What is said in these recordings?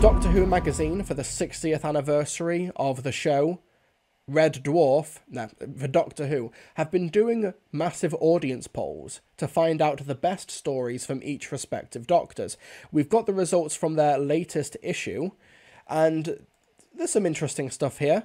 Doctor Who magazine for the 60th anniversary of the show, Red Dwarf, no, for Doctor Who, have been doing massive audience polls to find out the best stories from each respective Doctors. We've got the results from their latest issue, and there's some interesting stuff here.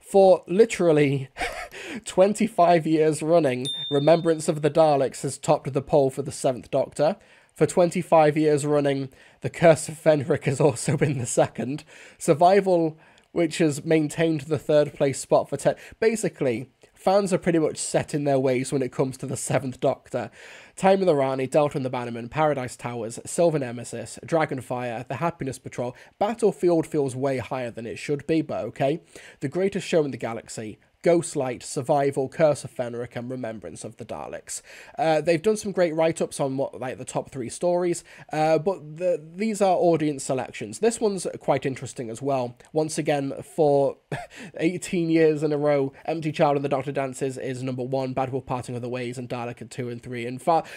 For literally 25 years running, Remembrance of the Daleks has topped the poll for the Seventh Doctor. For 25 years running, The Curse of Fenric has also been the second. Survival, which has maintained the third place spot for 10. Basically, fans are pretty much set in their ways when it comes to the Seventh Doctor. Time and the Rani, Delta and the Bannermen, Paradise Towers, Silver Nemesis, Dragonfire, The Happiness Patrol. Battlefield feels way higher than it should be, but okay. The Greatest Show in the Galaxy, Ghostlight, Survival, Curse of Fenric, and Remembrance of the Daleks. Uh, they've done some great write-ups on what like the top three stories, uh, but the, these are audience selections. This one's quite interesting as well. Once again, for 18 years in a row, Empty Child and the Doctor Dances is number one, Bad Wolf Parting of the Ways, and Dalek are two and three. In fact,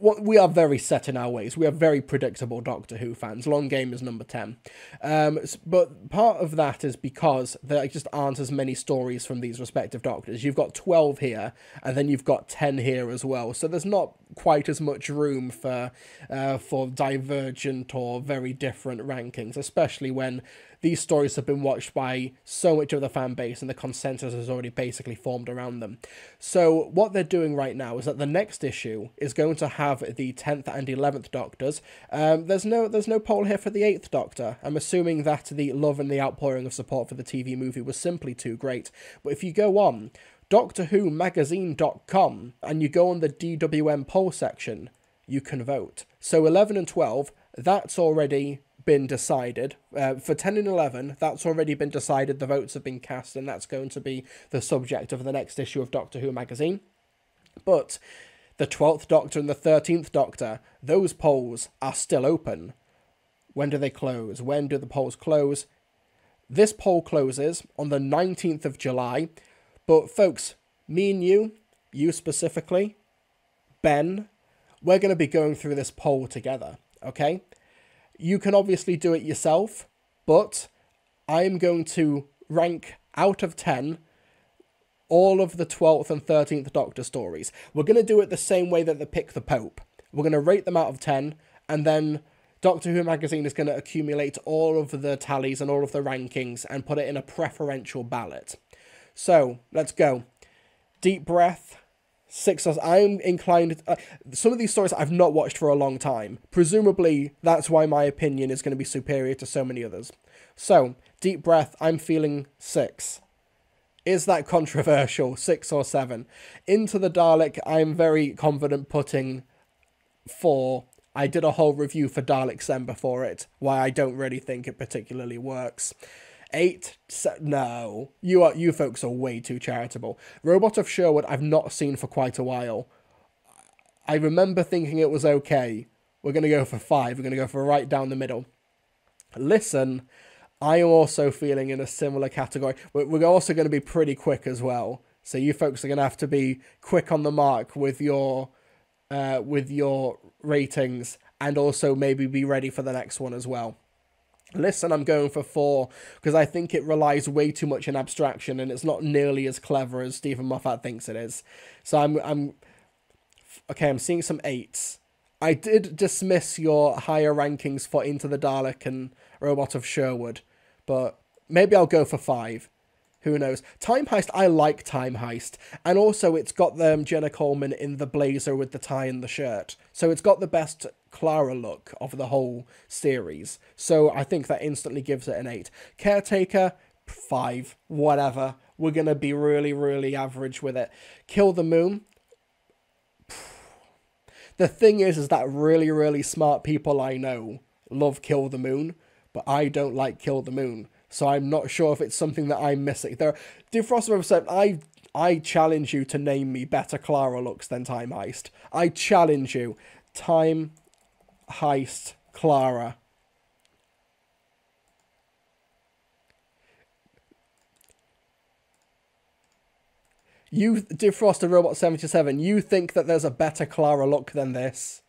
we are very set in our ways. We are very predictable Doctor Who fans. Long Game is number 10. Um, but part of that is because there just aren't as many stories from these doctors. You've got 12 here, and then you've got 10 here as well. So there's not quite as much room for uh, for divergent or very different rankings, especially when these stories have been watched by so much of the fan base and the consensus has already basically formed around them. So what they're doing right now is that the next issue is going to have the 10th and 11th Doctors. Um, there's no there's no poll here for the 8th Doctor. I'm assuming that the love and the outpouring of support for the TV movie was simply too great. But if you go on Doctor Who Magazine.com and you go on the DWM poll section, you can vote. So 11 and 12, that's already been decided. Uh, for 10 and 11, that's already been decided. The votes have been cast, and that's going to be the subject of the next issue of Doctor Who magazine. But the 12th Doctor and the 13th Doctor, those polls are still open. When do they close? When do the polls close? This poll closes on the 19th of July. But, folks, me and you, you specifically, Ben, we're going to be going through this poll together, okay? You can obviously do it yourself, but I'm going to rank out of 10 all of the 12th and 13th Doctor stories. We're going to do it the same way that they pick the Pope. We're going to rate them out of 10, and then Doctor Who magazine is going to accumulate all of the tallies and all of the rankings and put it in a preferential ballot. So, let's go. Deep breath six stars. I'm inclined. Uh, some of these stories I've not watched for a long time. Presumably, that's why my opinion is going to be superior to so many others. So, deep breath. I'm feeling six. Is that controversial? Six or seven? Into the Dalek, I'm very confident putting four. I did a whole review for Dalek for it, why I don't really think it particularly works. Eight? Se- no, you are you folks are way too charitable. Robot of Sherwood, I've not seen for quite a while. I remember thinking it was okay. We're gonna go for five. We're gonna go for right down the middle. Listen, I am also feeling in a similar category. We're also going to be pretty quick as well. So you folks are going to have to be quick on the mark with your uh, with your ratings, and also maybe be ready for the next one as well. Listen, I'm going for four because I think it relies way too much in abstraction and it's not nearly as clever as Steven Moffat thinks it is. So I'm I'm okay. I'm seeing some eights. I did dismiss your higher rankings for Into the Dalek and Robot of Sherwood, but maybe I'll go for five. Who knows? Time Heist, I like Time Heist. And also, it's got them um, Jenna Coleman in the blazer with the tie and the shirt. So it's got the best Clara look of the whole series. So I think that instantly gives it an 8. Caretaker, 5. Whatever. We're going to be really, really average with it. Kill the Moon. The thing is, is that really, really smart people I know love Kill the Moon, but I don't like Kill the Moon. So I'm not sure if it's something that I'm missing. There, Defroster have said I I challenge you to name me better Clara looks than Time Heist. I challenge you, Time Heist Clara. You, Defroster Robot 77, you think that there's a better Clara look than this?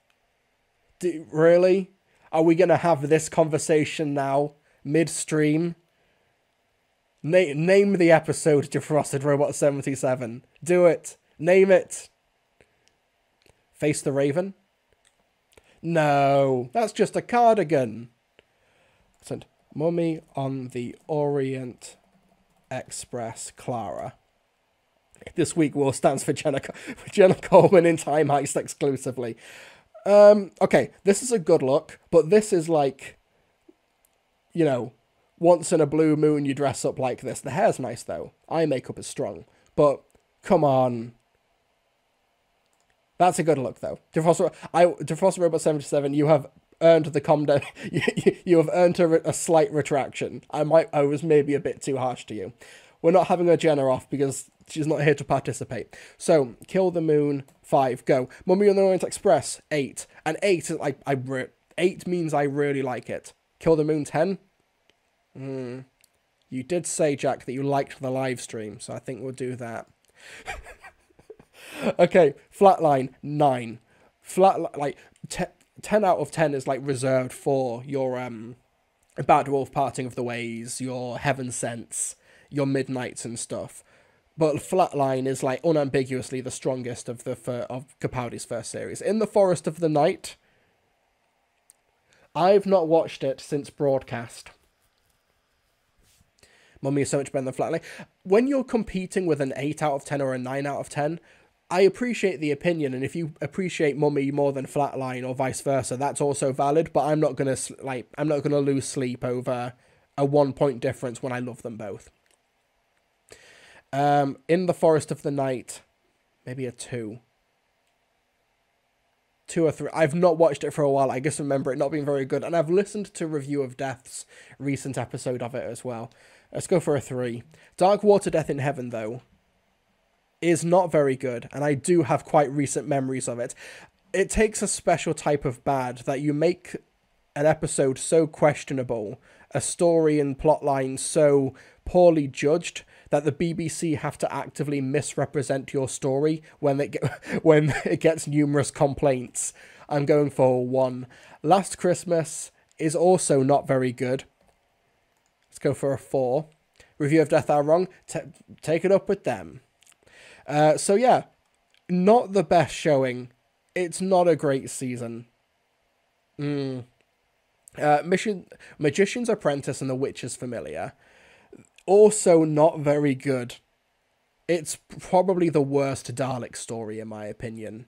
Do, really? Are we going to have this conversation now? midstream. Na- name the episode Defrosted Robot 77. Do it. Name it. Face the Raven? No, that's just a cardigan. Sent Mummy on the Orient Express Clara. This week will stands for Jenna, for Jenna Coleman in Time Heist exclusively. Um, okay, this is a good look, but this is like, you know, once in a blue moon you dress up like this. The hair's nice though. Eye makeup is strong, but come on. That's a good look though. Defrost, I Defrost Robot seventy seven. You have earned the com you, you have earned a, a slight retraction. I might I was maybe a bit too harsh to you. We're not having a Jenna off because she's not here to participate. So, Kill the Moon, 5, go. Mummy on the Orient Express, 8. And 8 is like, I, 8 means I really like it. Kill the Moon, 10. Hmm. You did say, Jack, that you liked the live stream, so I think we'll do that. okay, Flatline, 9. Flat, like, 10 out of 10 is, like, reserved for your, um, Bad Wolf Parting of the Ways, your Heaven Sents, your Midnights and stuff. But Flatline is like unambiguously the strongest of the fir- of Capaldi's first series. In the Forest of the Night, I've not watched it since broadcast. Mummy is so much better than Flatline. When you're competing with an 8 out of 10 or a 9 out of 10, I appreciate the opinion, and if you appreciate Mummy more than Flatline or vice versa, that's also valid. But I'm not gonna like I'm not gonna lose sleep over a one point difference when I love them both. Um, in the Forest of the Night, maybe a two. Two or three. I've not watched it for a while. I just remember it not being very good. And I've listened to Review of Death's recent episode of it as well. Let's go for a three. Dark Water Death in Heaven, though, is not very good. And I do have quite recent memories of it. It takes a special type of bad that you make an episode so questionable, a story and plotline so poorly judged that the BBC have to actively misrepresent your story when it get, when it gets numerous complaints. I'm going for one. Last Christmas is also not very good. Go for a four. Review of Death Are Wrong. T- take it up with them. Uh, so yeah, not the best showing. It's not a great season. Mm. Uh, Mission Magician's Apprentice and The Witch's Familiar also not very good. It's probably the worst Dalek story, in my opinion.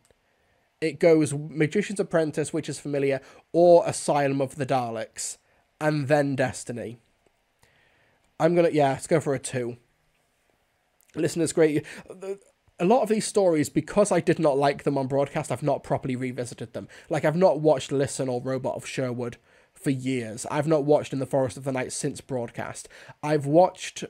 It goes Magician's Apprentice, which is familiar, or Asylum of the Daleks, and then Destiny. I'm gonna, yeah, let's go for a two. Listen, Listeners, great. A lot of these stories, because I did not like them on broadcast, I've not properly revisited them. Like, I've not watched Listen or Robot of Sherwood for years. I've not watched In the Forest of the Night since broadcast. I've watched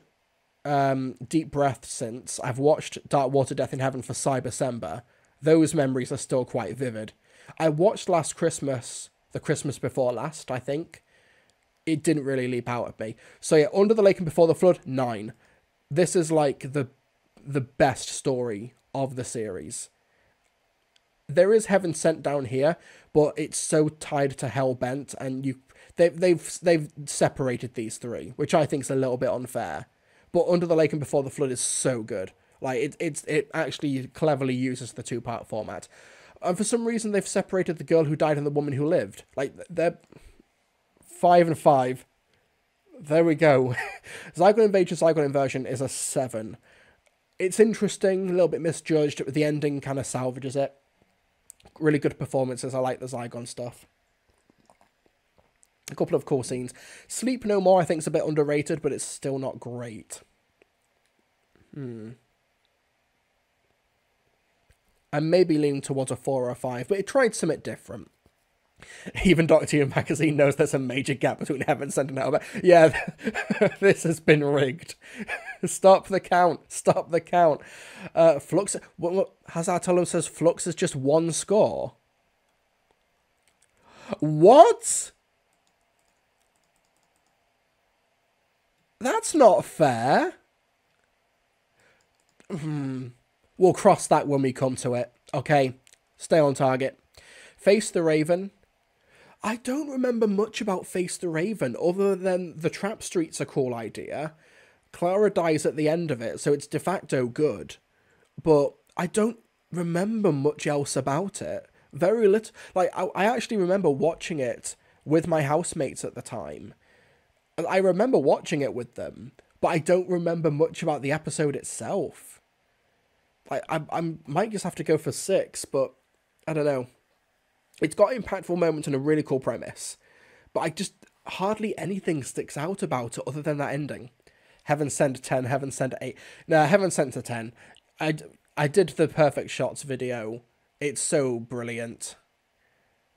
um, Deep Breath since. I've watched Dark Water Death in Heaven for Cybersember. Those memories are still quite vivid. I watched Last Christmas, the Christmas before last, I think. It didn't really leap out at me. So yeah, Under the Lake and Before the Flood, nine. This is like the the best story of the series. There is Heaven Sent down here, but it's so tied to Hellbent, and you they, they've they've separated these three, which I think is a little bit unfair. But Under the Lake and Before the Flood is so good. Like it, it's it actually cleverly uses the two part format, and for some reason they've separated the girl who died and the woman who lived. Like they're five and five. There we go. Zygon Invasion, Zygon Inversion is a seven. It's interesting, a little bit misjudged, but the ending kind of salvages it. Really good performances. I like the Zygon stuff. A couple of cool scenes. Sleep No More, I think, is a bit underrated, but it's still not great. Hmm. I may be leaning towards a 4 or a 5, but it tried something different. Even Doctor Who magazine knows there's a major gap between Heaven Sent and Hellbent. Yeah, this has been rigged. Stop the count. Stop the count. Uh, Flux. What, what, Hazard says Flux is just one score. What? That's not fair. Hmm. We'll cross that when we come to it. Okay. Stay on target. Face the Raven. I don't remember much about Face the Raven other than the Trap Street's a cool idea. Clara dies at the end of it, so it's de facto good. But I don't remember much else about it. Very little. Like, I, I actually remember watching it with my housemates at the time. I remember watching it with them, but I don't remember much about the episode itself. I, I, I might just have to go for six, but I don't know. It's got impactful moments and a really cool premise, but I just hardly anything sticks out about it other than that ending. Heaven sent 10, Heaven sent 8. No, Heaven sent to 10. I, I did the perfect shots video. It's so brilliant.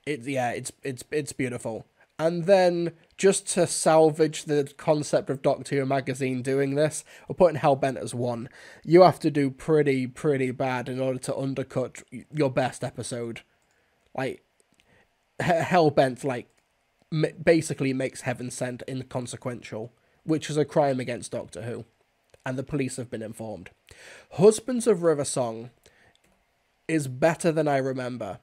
It yeah, it's it's it's beautiful. And then just to salvage the concept of Doctor Who magazine doing this, we're putting Hellbent as one. You have to do pretty pretty bad in order to undercut your best episode. Like Hellbent like basically makes Heaven Sent inconsequential, which is a crime against Doctor Who, and the police have been informed. Husbands of River Song is better than I remember.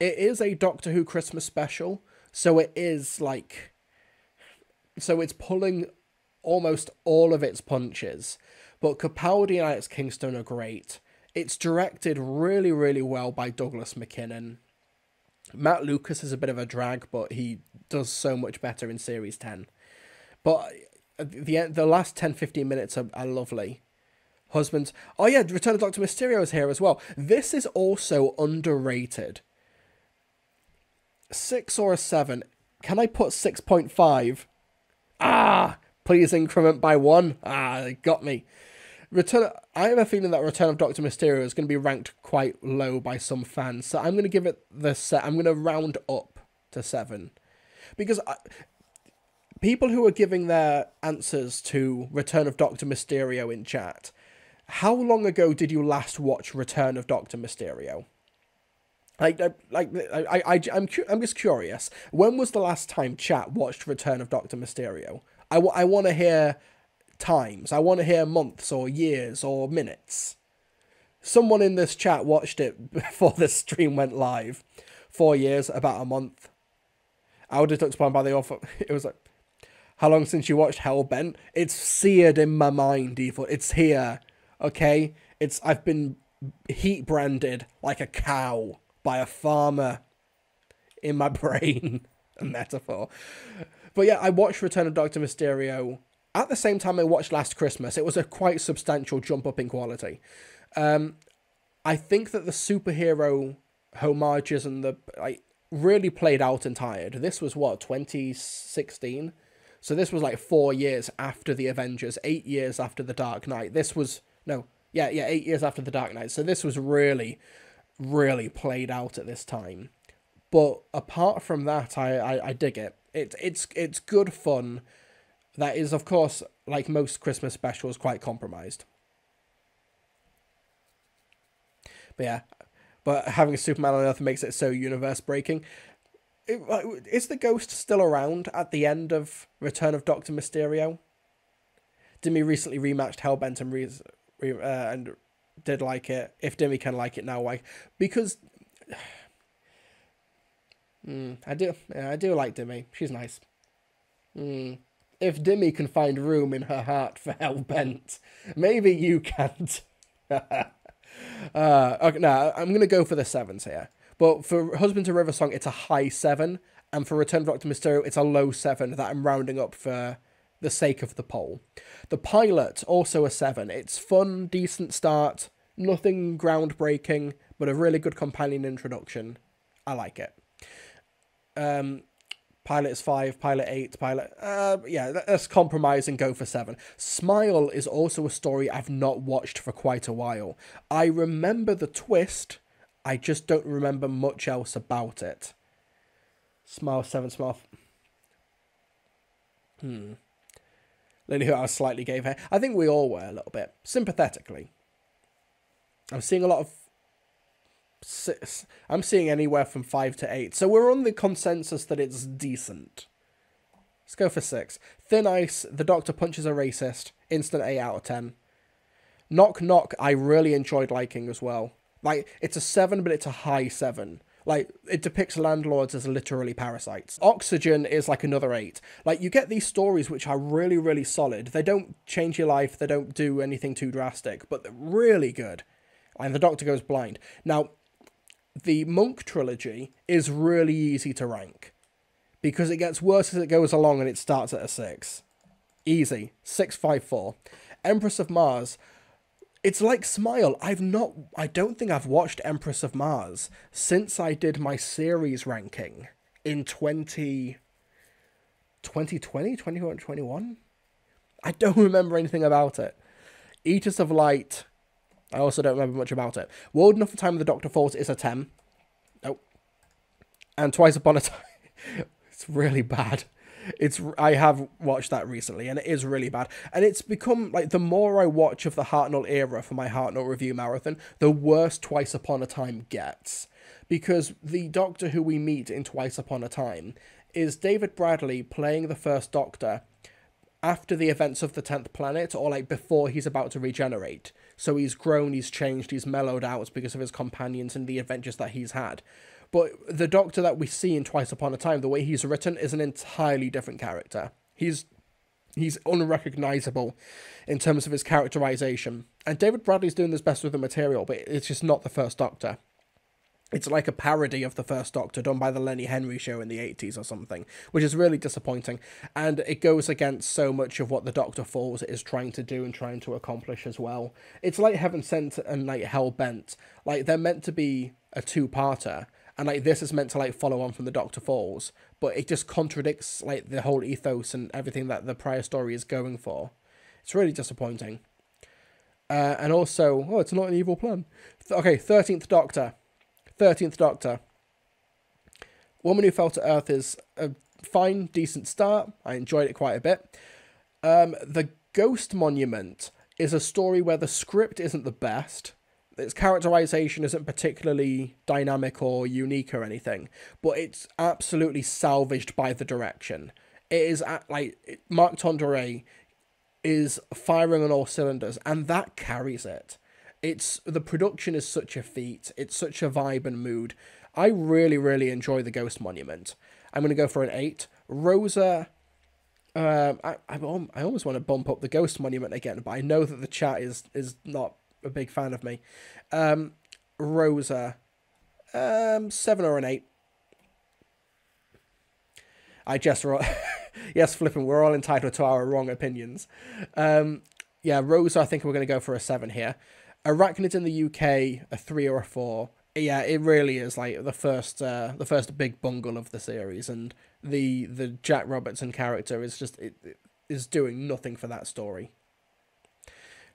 It is a Doctor Who Christmas special, so it is like so it's pulling almost all of its punches. But Capaldi and Alex Kingston are great. It's directed really, really well by Douglas Mackinnon. Matt Lucas is a bit of a drag, but he does so much better in Series 10. But the the last 10 15 minutes are, are lovely. Husbands. Oh, yeah, Return of Dr. Mysterio is here as well. This is also underrated. Six or a seven. Can I put 6.5? Ah! Please increment by one. Ah, got me. Return. I have a feeling that Return of Doctor Mysterio is going to be ranked quite low by some fans, so I'm going to give it the set. I'm going to round up to seven, because I, people who are giving their answers to Return of Doctor Mysterio in chat, how long ago did you last watch Return of Doctor Mysterio? Like, like, I, I, I'm, I'm just curious. When was the last time chat watched Return of Doctor Mysterio? I, I want to hear times. I want to hear months or years or minutes. Someone in this chat watched it before the stream went live. Four years, about a month. I would have explained by the author. It was like, how long since you watched Hellbent? It's seared in my mind, evil. It's here. Okay? It's I've been heat branded like a cow by a farmer in my brain. a metaphor. But yeah, I watched Return of Doctor Mysterio at the same time I watched Last Christmas, it was a quite substantial jump up in quality. Um, I think that the superhero homages and the like really played out and tired. This was what 2016, so this was like four years after the Avengers, eight years after the Dark Knight. This was no, yeah, yeah, eight years after the Dark Knight. So this was really, really played out at this time. But apart from that, I I, I dig it. It it's it's good fun that is, of course, like most Christmas specials, quite compromised. But yeah, but having a Superman on Earth makes it so universe breaking. Is the ghost still around at the end of Return of Doctor Mysterio? Dimmy recently rematched Hellbent and, re- re- uh, and did like it. If Dimmy can like it now, why? Because mm, I do, yeah, I do like Dimmy. She's nice. Mm if Dimmy can find room in her heart for Hellbent, maybe you can't. uh, okay, no, I'm going to go for the sevens here. But for Husband to River Song, it's a high seven. And for Return of Doctor Mysterio, it's a low seven that I'm rounding up for the sake of the poll. The pilot, also a seven. It's fun, decent start, nothing groundbreaking, but a really good companion introduction. I like it. Um, Pilot is five, pilot eight, pilot. Uh, yeah, let's compromise and go for seven. Smile is also a story I've not watched for quite a while. I remember the twist, I just don't remember much else about it. Smile seven, smile. Hmm. Lady who I slightly gave her. I think we all were a little bit sympathetically. I'm seeing a lot of six. I'm seeing anywhere from five to eight. So we're on the consensus that it's decent. Let's go for six. Thin Ice, The Doctor Punches a Racist, instant 8 out of 10. Knock Knock, I really enjoyed liking as well. Like, it's a 7, but it's a high 7. Like it depicts landlords as literally parasites. Oxygen is like another eight. Like you get these stories which are really, really solid. They don't change your life. They don't do anything too drastic, but they're really good. And the Doctor goes blind. Now, the Monk trilogy is really easy to rank because it gets worse as it goes along and it starts at a six. Easy. Six five four. Empress of Mars it's like Smile. I've not, I don't think I've watched Empress of Mars since I did my series ranking in 20, 2020, 2021. I don't remember anything about it. Eaters of Light, I also don't remember much about it. World Enough Time of the Doctor Falls is a 10. Nope. And Twice Upon a Time, it's really bad. It's I have watched that recently, and it is really bad. And it's become like the more I watch of the Hartnell era for my Hartnell review marathon, the worse Twice Upon a Time gets, because the Doctor who we meet in Twice Upon a Time is David Bradley playing the First Doctor after the events of the 10th planet or like before he's about to regenerate. So he's grown, he's changed, he's mellowed out because of his companions and the adventures that he's had. But the Doctor that we see in Twice Upon a Time, the way he's written, is an entirely different character. He's he's unrecognizable in terms of his characterization. And David Bradley's doing his best with the material, but it's just not the first Doctor. It's like a parody of the first Doctor done by the Lenny Henry show in the 80s or something, which is really disappointing. And it goes against so much of what the Doctor Falls is trying to do and trying to accomplish as well. It's like Heaven Sent and like Hell Bent. Like they're meant to be a two parter, and like this is meant to like follow on from the Doctor Falls, but it just contradicts like the whole ethos and everything that the prior story is going for. It's really disappointing. Uh, and also, oh, it's not an evil plan. Okay, Thirteenth Doctor. Thirteenth Doctor. Woman Who Fell to Earth is a fine, decent start. I enjoyed it quite a bit. Um, the Ghost Monument is a story where the script isn't the best, its characterization isn't particularly dynamic or unique or anything, but it's absolutely salvaged by the direction. It is at, like Mark Tonderai is firing on all cylinders, and that carries it. It's the production is such a feat. It's such a vibe and mood. I really, really enjoy the Ghost Monument. I'm gonna go for an eight. Rosa. Um, I, I, I almost want to bump up the Ghost Monument again, but I know that the chat is is not a big fan of me. Um, Rosa, um, seven or an eight. I just yes, flipping. We're all entitled to our wrong opinions. Um, yeah, Rosa. I think we're going to go for a seven here. Arachnids in the UK, a three or a four. Yeah, it really is like the first, uh, the first big bungle of the series, and the the Jack Robertson character is just it, it is doing nothing for that story.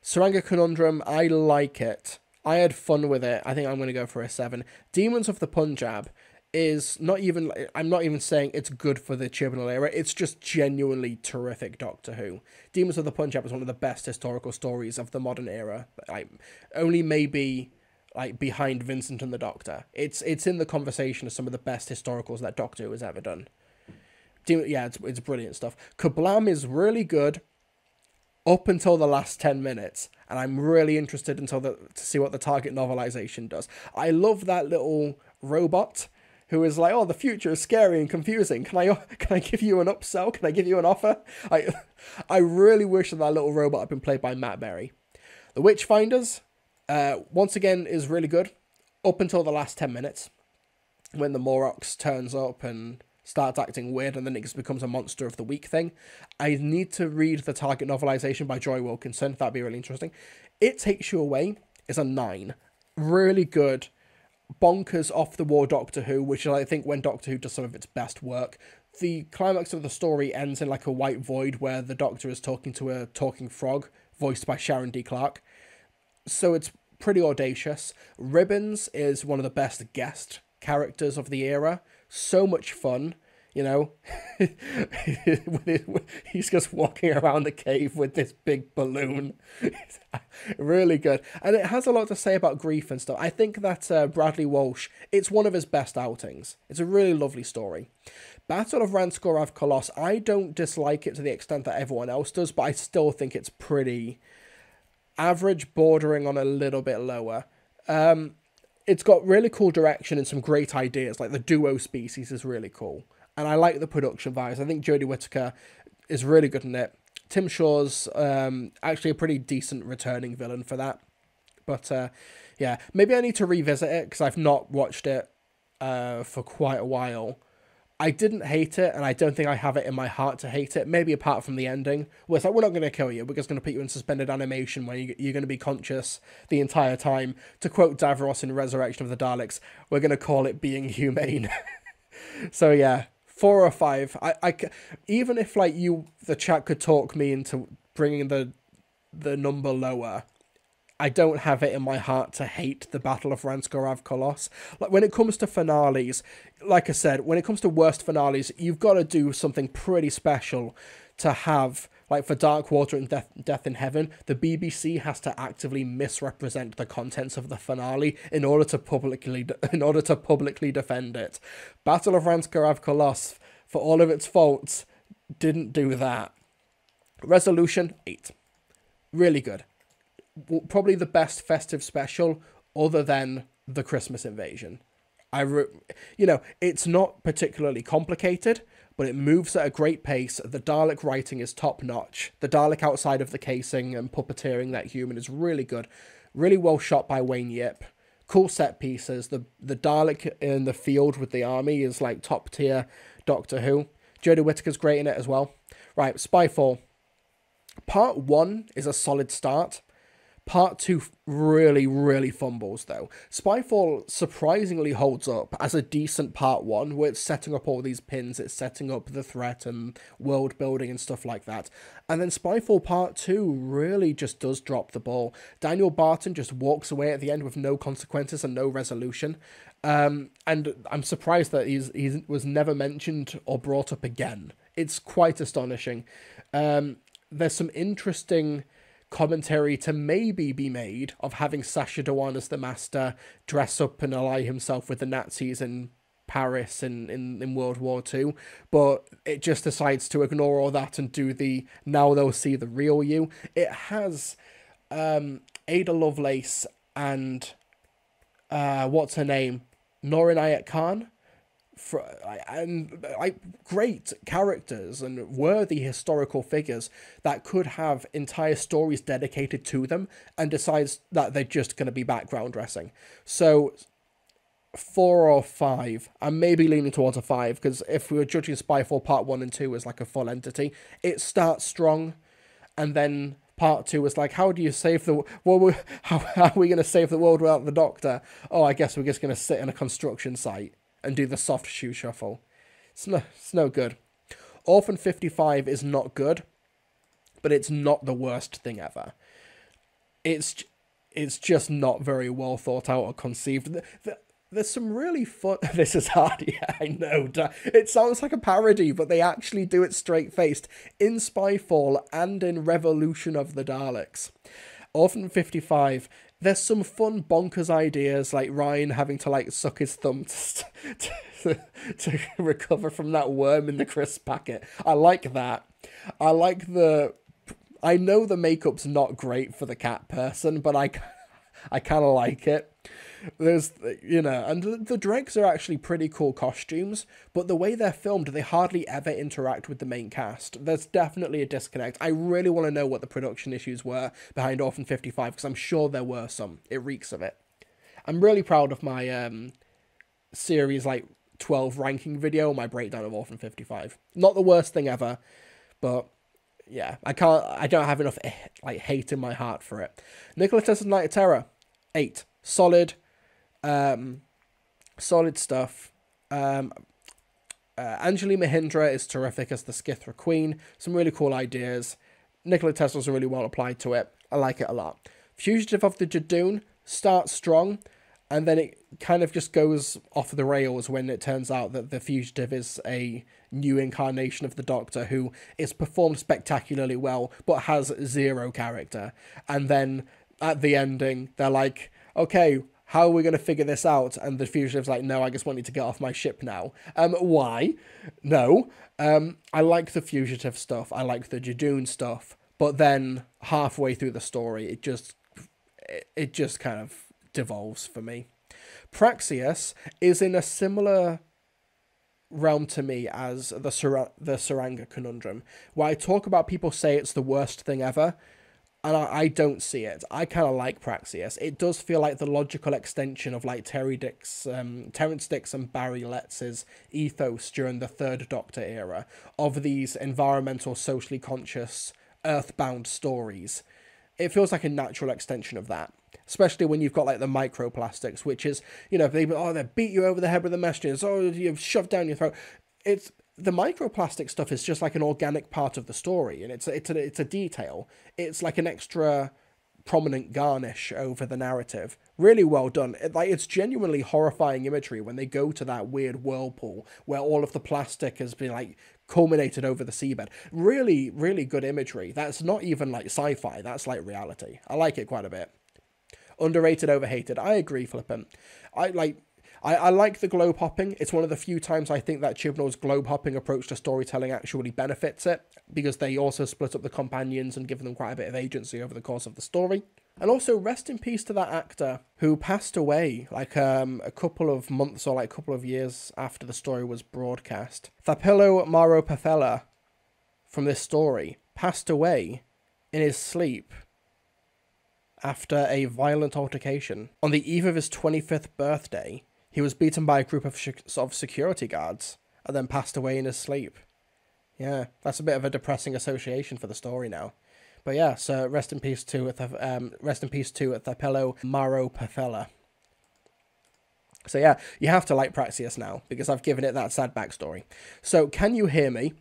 Tsuranga Conundrum, I like it. I had fun with it. I think I'm going to go for a 7. Demons of the Punjab is not even I'm not even saying it's good for the Chibnall era. It's just genuinely terrific Doctor Who. Demons of the Punjab is one of the best historical stories of the modern era. Like only maybe like behind Vincent and the Doctor. It's it's in the conversation of some of the best historicals that Doctor Who has ever done. Demon, yeah, it's it's brilliant stuff. Kerblam is really good up until the last 10 minutes and i'm really interested until the, to see what the target novelization does i love that little robot who is like oh the future is scary and confusing can i can i give you an upsell can i give you an offer i i really wish that that little robot had been played by matt berry the witchfinders uh, once again is really good up until the last 10 minutes when the Morax turns up and starts acting weird and then it just becomes a monster of the week thing. I need to read the target novelization by Joy Wilkinson. That'd be really interesting. It Takes You Away is a nine. Really good. Bonkers off the war Doctor Who, which is I think when Doctor Who does some of its best work. The climax of the story ends in like a white void where the Doctor is talking to a talking frog, voiced by Sharon D. Clarke. So it's pretty audacious. Ribbons is one of the best guest characters of the era so much fun. You know, he's just walking around the cave with this big balloon. really good. And it has a lot to say about grief and stuff. I think that uh, Bradley Walsh, it's one of his best outings. It's a really lovely story. Battle of Ranskoor Av Kolos, I don't dislike it to the extent that everyone else does, but I still think it's pretty average, bordering on a little bit lower. Um, it's got really cool direction and some great ideas. Like the duo species is really cool, and I like the production values. I think Jodie Whittaker is really good in it. Tim Shaw's um, actually a pretty decent returning villain for that. But uh, yeah, maybe I need to revisit it because I've not watched it uh, for quite a while. I didn't hate it, and I don't think I have it in my heart to hate it. Maybe apart from the ending, where it's like we're not going to kill you, we're just going to put you in suspended animation where you, you're going to be conscious the entire time. To quote Davros in Resurrection of the Daleks, we're going to call it being humane. so yeah, four or five. I, I even if like you, the chat could talk me into bringing the the number lower. I don't have it in my heart to hate the Battle of Ranskoor Av Kolos. Like when it comes to finales, like I said, when it comes to worst finales, you've got to do something pretty special to have like for Dark Water and Death, Death in Heaven, the BBC has to actively misrepresent the contents of the finale in order to publicly in order to publicly defend it. Battle of Ranskoor Av Kolos, for all of its faults, didn't do that. Resolution 8. Really good probably the best festive special other than the Christmas invasion. I, you know, it's not particularly complicated, but it moves at a great pace. The Dalek writing is top notch. The Dalek outside of the casing and puppeteering that human is really good. Really well shot by Wayne Yip. Cool set pieces. The the Dalek in the field with the army is like top tier Doctor Who. Jodie Whittaker's great in it as well. Right, Spyfall. Part one is a solid start. Part 2 really, really fumbles, though. Spyfall surprisingly holds up as a decent part 1, where it's setting up all these pins, it's setting up the threat and world building and stuff like that. And then Spyfall Part 2 really just does drop the ball. Daniel Barton just walks away at the end with no consequences and no resolution. Um, and I'm surprised that he's he was never mentioned or brought up again. It's quite astonishing. Um, there's some interesting commentary to maybe be made of having Sacha Dhawan as the master dress up and ally himself with the Nazis in Paris in, in, in World War Two, but it just decides to ignore all that and do the now they'll see the real you. It has um, Ada Lovelace and uh, what's her name? Noor Inayat Khan for, and like great characters and worthy historical figures that could have entire stories dedicated to them and decides that they're just going to be background dressing. So four or five. I'm maybe leaning towards a five because if we were judging Spyfall Part One and Two as like a full entity, it starts strong, and then Part Two is like, how do you save the well? How, how are we going to save the world without the Doctor? Oh, I guess we're just going to sit in a construction site and do the soft shoe shuffle. It's no, it's no good. Orphan 55 is not good, but it's not the worst thing ever. It's it's just not very well thought out or conceived. The, the, there's some really fun. This is hard, yeah, I know. It sounds like a parody, but they actually do it straight faced in Spyfall and in Revolution of the Daleks. Orphan 55 there's some fun bonkers ideas like Ryan having to like suck his thumb to, to, to recover from that worm in the crisp packet. I like that. I like the. I know the makeup's not great for the cat person, but I, I kind of like it. There's, you know, and the, the Dregs are actually pretty cool costumes, but the way they're filmed, they hardly ever interact with the main cast. There's definitely a disconnect. I really want to know what the production issues were behind Orphan 55, because I'm sure there were some. It reeks of it. I'm really proud of my um, series, like, 12 ranking video, my breakdown of Orphan 55. Not the worst thing ever, but yeah, I can't, I don't have enough, eh, like, hate in my heart for it. Nikola Tesla's Night of Terror, 8. Solid, um, solid stuff. Um, uh, Anjali Mohindra is terrific as the Skithra Queen. Some really cool ideas. Nikola Tesla's really well applied to it. I like it a lot. Fugitive of the Judoon starts strong, and then it kind of just goes off the rails when it turns out that the fugitive is a new incarnation of the Doctor who is performed spectacularly well but has zero character. And then at the ending, they're like, okay, how are we going to figure this out? And the fugitive's like, no, I just want you to get off my ship now. Um, why? No. Um, I like the fugitive stuff. I like the Judoon stuff. But then halfway through the story, it just, it, it just kind of devolves for me. Praxeus is in a similar realm to me as the Sur- the Tsuranga conundrum, where I talk about people say it's the worst thing ever, and I, I don't see it. I kind of like Praxeus. It does feel like the logical extension of like Terry Dicks, um, Terrance Dicks and Barry Letts's ethos during the Third Doctor era of these environmental, socially conscious, earthbound stories. It feels like a natural extension of that especially when you've got like the microplastics, which is you know they oh they beat you over the head with the messages, oh you've shoved down your throat. It's the microplastic stuff is just like an organic part of the story, and it's it's a, it's a detail. It's like an extra prominent garnish over the narrative. Really well done. It, like it's genuinely horrifying imagery when they go to that weird whirlpool where all of the plastic has been like culminated over the seabed. Really, really good imagery. That's not even like sci-fi. That's like reality. I like it quite a bit. Underrated, overhated. I agree, Flippant. I like. I, I like the globe hopping. It's one of the few times I think that Chibnall's globe hopping approach to storytelling actually benefits it because they also split up the companions and give them quite a bit of agency over the course of the story. And also, rest in peace to that actor who passed away like um, a couple of months or like a couple of years after the story was broadcast. Thapelo Maropafella from this story passed away in his sleep after a violent altercation. On the eve of his 25th birthday, he was beaten by a group of, of security guards and then passed away in his sleep. Yeah, that's a bit of a depressing association for the story now. But yeah, so rest in peace to um, rest in peace to Thapelo Maropafella. So yeah, you have to like Praxeus now because I've given it that sad backstory. So can you hear me?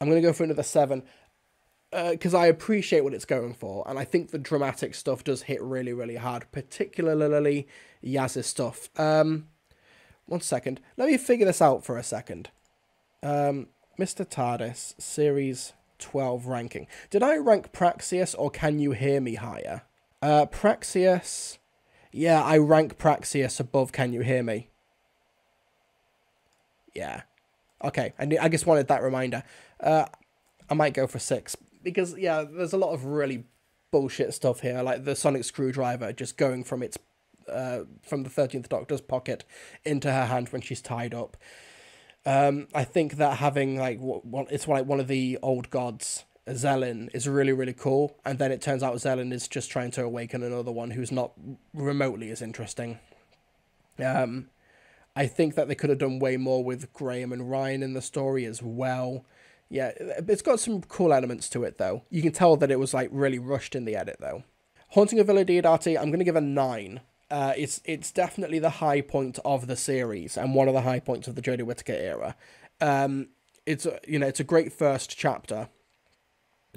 I'm gonna go for another seven because uh, I appreciate what it's going for, and I think the dramatic stuff does hit really, really hard, particularly Yaz's stuff. Um, one second, let me figure this out for a second. Um, Mr. TARDIS, Series 12 ranking. Did I rank Praxeus or Can You Hear Me higher? Uh, Praxeus, yeah, I rank Praxeus above Can You Hear Me. Yeah. Okay, I, I just wanted that reminder. Uh, I might go for six because yeah, there's a lot of really bullshit stuff here, like the sonic screwdriver just going from its uh, from the Thirteenth Doctor's pocket into her hand when she's tied up. Um, I think that having like one, it's like one of the old gods, Zellin, is really really cool, and then it turns out Zellin is just trying to awaken another one who's not remotely as interesting. Um, I think that they could have done way more with Graham and Ryan in the story as well. Yeah, it's got some cool elements to it though. You can tell that it was like really rushed in the edit though. Haunting of Villa Diodati, I'm going to give a 9. Uh, it's it's definitely the high point of the series and one of the high points of the Jodie Whittaker era. Um, it's you know it's a great first chapter,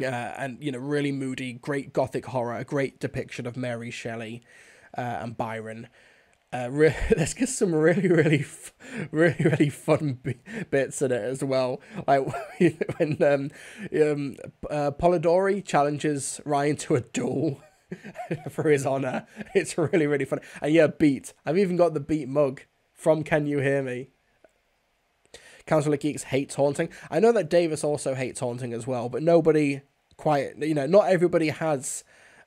uh, and you know really moody, great gothic horror, a great depiction of Mary Shelley uh, and Byron uh, re- there's just some really, really, f- really, really fun b- bits in it as well. Like when um, um, uh, Polidori challenges Ryan to a duel for his honor. It's really, really fun. And yeah, beat. I've even got the beat mug from Can You Hear Me? Council of Geeks hates haunting. I know that Davis also hates haunting as well, but nobody quite, you know, not everybody has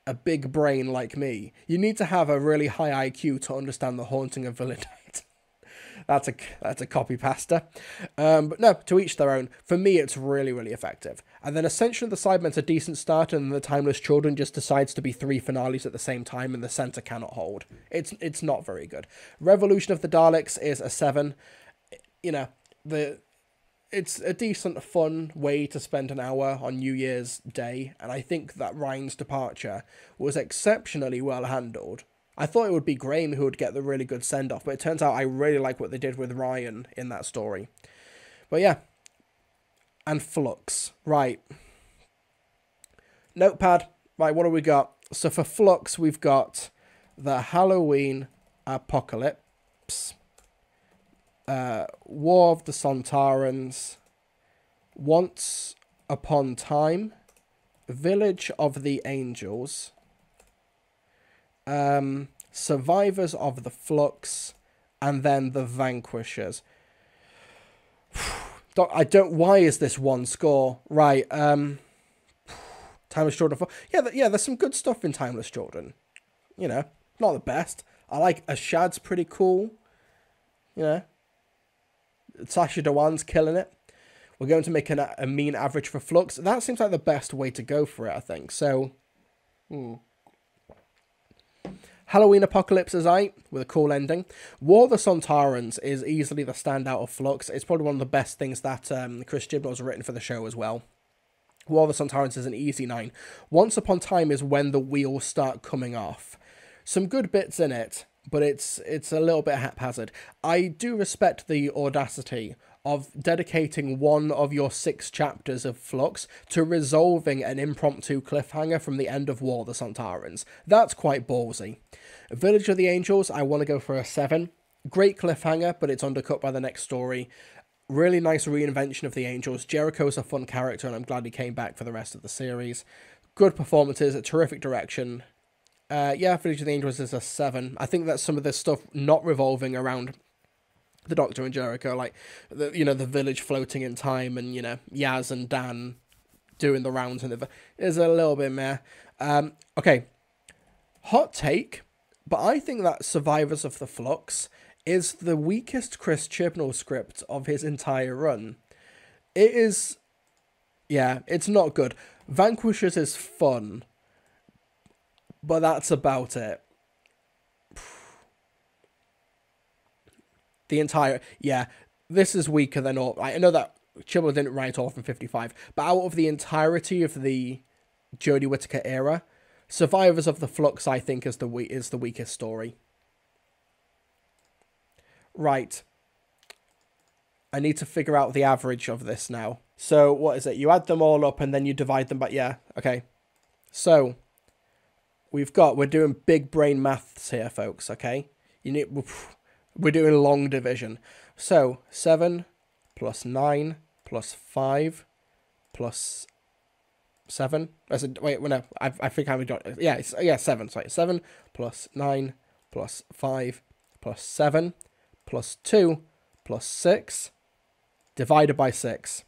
a big brain like me, you need to have a really high IQ to understand the haunting of Villanite. That's a that's a copy pasta. Um, but no, to each their own. For me, it's really really effective. And then Ascension of the Cybermen's a decent start, and the Timeless Children just decides to be three finales at the same time, and the center cannot hold. It's it's not very good. Revolution of the Daleks is a seven. You know the it's a decent, fun way to spend an hour on New Year's Day, and I think that Ryan's departure was exceptionally well handled. I thought it would be Graham who would get the really good send off, but it turns out I really like what they did with Ryan in that story. But yeah. And Flux. Right. Notepad. Right, what do we got? So for Flux, we've got the Halloween Apocalypse uh, War of the Sontarans, Once Upon Time, Village of the Angels, um, Survivors of the Flux, and then The Vanquishers. I don't. Why is this one score? Right. Um, Timeless Children. Yeah, yeah. There's some good stuff in Timeless Children. You know, not the best. I like Ashad's pretty cool. You know, Sacha Dhawan's killing it. We're going to make an, a mean average for Flux. That seems like the best way to go for it, I think. So, hmm. Halloween Apocalypse is out with a cool ending. War of the Sontarans is easily the standout of Flux. It's probably one of the best things that um, Chris Chibnall has written for the show as well. War of the Sontarans is an easy nine. Once Upon Time is when the wheels start coming off. Some good bits in it, but it's it's a little bit haphazard. I do respect the audacity of dedicating one of your six chapters of Flux to resolving an impromptu cliffhanger from the end of War of the Sontarans. That's quite ballsy. Village of the Angels, I want to go for a 7. Great cliffhanger, but it's undercut by the next story. Really nice reinvention of the Angels. Jericho's a fun character, and I'm glad he came back for the rest of the series. Good performances, a terrific direction. Uh, yeah, Village of the Angels is a 7. I think that some of this stuff not revolving around the Doctor and Jericho, like the you know the village floating in time, and you know Yaz and Dan doing the rounds and the is a little bit meh. Um, okay, hot take, but I think that Survivors of the Flux is the weakest Chris Chibnall script of his entire run. It is, yeah, it's not good. Vanquishers is fun, but that's about it. The entire yeah this is weaker than all i know that Chibnall didn't write Orphan 55 but out of the entirety of the Jodie Whittaker era survivors of the flux i think is the we- is the weakest story. Right. I need to figure out the average of this now. So what is it? You add them all up and then you divide them by yeah okay. So we've got we're doing big brain maths here folks okay? You need we're doing long division. So 7 plus 9 plus 5 plus 7. As a, wait, well, no, I, I think I'm done. Yeah, it's, yeah, 7. Sorry, 7 plus 9 plus 5 plus 7 plus 2 plus 6 divided by 6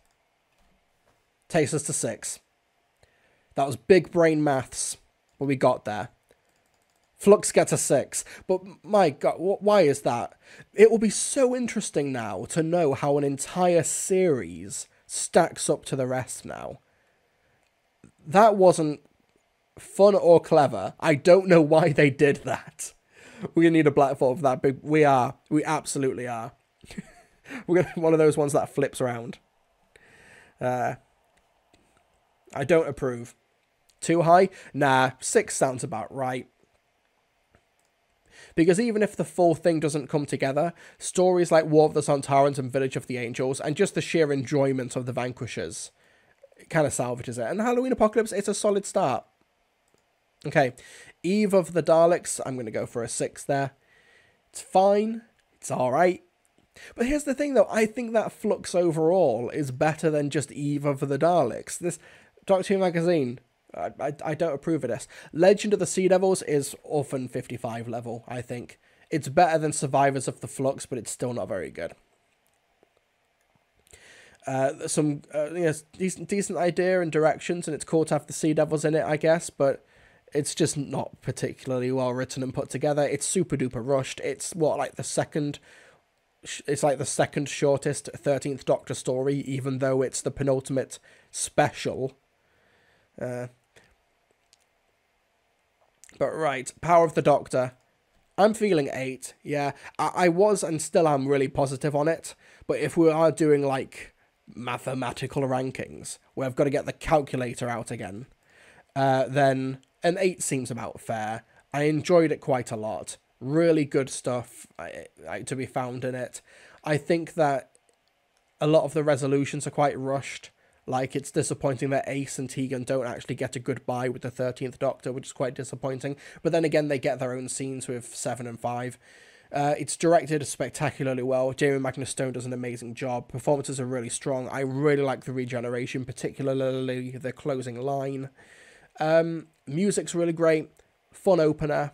takes us to 6. That was big brain maths, but we got there. Flux gets a six. But my god, why is that? It will be so interesting now to know how an entire series stacks up to the rest now. That wasn't fun or clever. I don't know why they did that. We need a platform for that big. We are. We absolutely are. We're gonna one of those ones that flips around. Uh, I don't approve. Too high? Nah, six sounds about right. Because even if the full thing doesn't come together, stories like War of the Sontarans and Village of the Angels, and just the sheer enjoyment of the Vanquishers, kind of salvages it. And Halloween Apocalypse, it's a solid start. Okay, Eve of the Daleks, I'm going to go for a 6 there. It's fine, it's alright. But here's the thing though, I think that Flux overall is better than just Eve of the Daleks. This Doctor Who magazine I, I, don't approve of this. Legend of the Sea Devils is Orphan 55 level, I think. It's better than Survivors of the Flux, but it's still not very good. Uh, some uh, yes, decent decent idea and directions, and it's cool to have the Sea Devils in it, I guess, but it's just not particularly well written and put together. It's super duper rushed. It's what like the second, it's like the second shortest Thirteenth Doctor story, even though it's the penultimate special. Uh, but right, Power of the Doctor. I'm feeling 8, yeah. I, I was and still am really positive on it, but if we are doing like mathematical rankings, where I've got to get the calculator out again, uh, then an 8 seems about fair. I enjoyed it quite a lot. Really good stuff I, I, to be found in it. I think that a lot of the resolutions are quite rushed. Like, it's disappointing that Ace and Tegan don't actually get a goodbye with the 13th Doctor, which is quite disappointing. But then again, they get their own scenes with 7 and 5. Uh, it's directed spectacularly well. Jamie Magnus Stone does an amazing job. Performances are really strong. I really like the regeneration, particularly the closing line. Um, music's really great. Fun opener.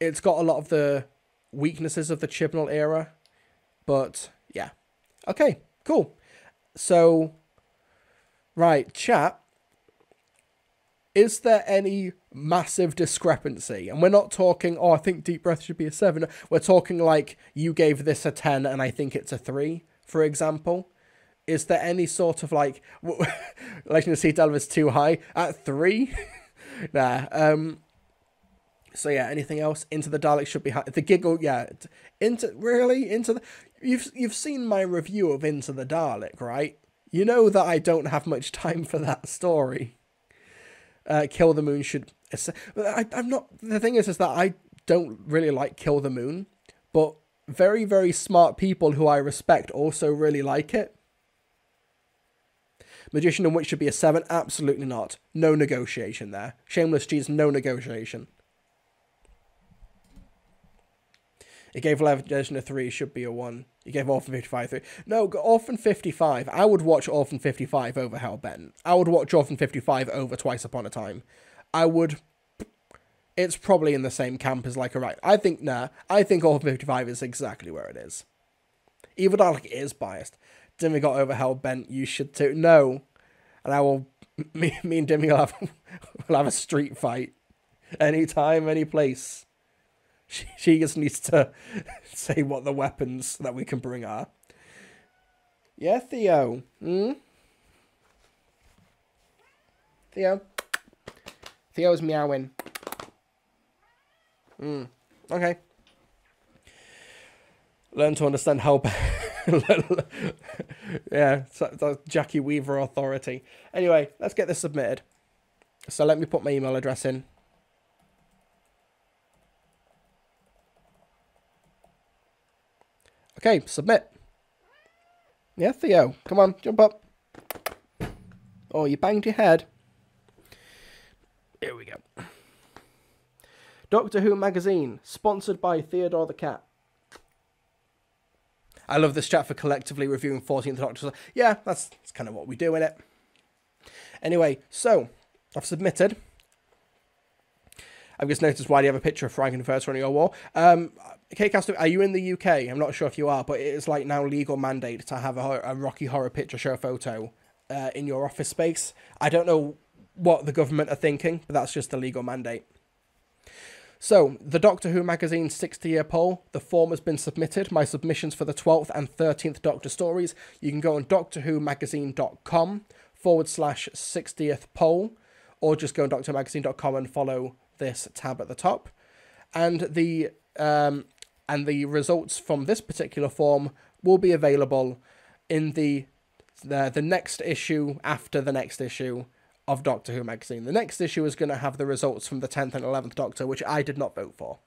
It's got a lot of the weaknesses of the Chibnall era, but yeah. Okay, cool. So Right, chat. is there any massive discrepancy? And we're not talking, oh, I think Deep Breath should be a 7. We're talking like you gave this a 10 and I think it's a 3, for example. Is there any sort of like, Legend of Sea Devils is too high at 3? nah. Um, so yeah, anything else? Into the Dalek should be high. The giggle, yeah. Into really into the. You've you've seen my review of Into the Dalek, right? You know that I don't have much time for that story uh, Kill the Moon should. I, I'm not. The thing is, is that I don't really like Kill the Moon, but very, very smart people who I respect also really like it. Magician and Witch should be a 7? Absolutely not. No negotiation there. Shameless Cheese, no negotiation. It gave Legend a 3, should be a 1. You gave Orphan 55 3. No, Orphan 55. I would watch Orphan 55 over Hellbent. I would watch Orphan 55 over Twice Upon a Time. I would. It's probably in the same camp as like a right. I think, nah. I think Orphan 55 is exactly where it is. Even though like, it is biased. Dimmy got over Hellbent. You should too. No. And I will. Me, me and Dimmy will have, will have a street fight. Anytime, any place. She, she just needs to say what the weapons that we can bring are. Yeah, Theo. Hmm? Theo. Theo's meowing. Hmm. Okay. Learn to understand how. yeah, that's Jackie Weaver authority. Anyway, let's get this submitted. So let me put my email address in. Okay, submit. Yeah, Theo, come on, jump up. Oh, you banged your head. Here we go. Doctor Who magazine, sponsored by Theodore the Cat. I love this chat for collectively reviewing 14th Doctor. Yeah, that's, that's kind of what we do in it. Anyway, so I've submitted. I've just noticed why do you have a picture of Frank-N-Furter on your wall? Um, Kcast, are you in the UK? I'm not sure if you are, but it is like now legal mandate to have a, a Rocky Horror Picture Show photo uh, in your office space. I don't know what the government are thinking, but that's just a legal mandate. So, the Doctor Who magazine 60 year poll, the form has been submitted. My submissions for the 12th and 13th Doctor stories. You can go on doctorwhomagazine.com forward slash 60th poll, or just go on doctormagazine.com and follow this tab at the top. And the um, and the results from this particular form will be available in the the, the next issue after the next issue of Doctor Who magazine. The next issue is going to have the results from the 10th and 11th Doctor, which I did not vote for.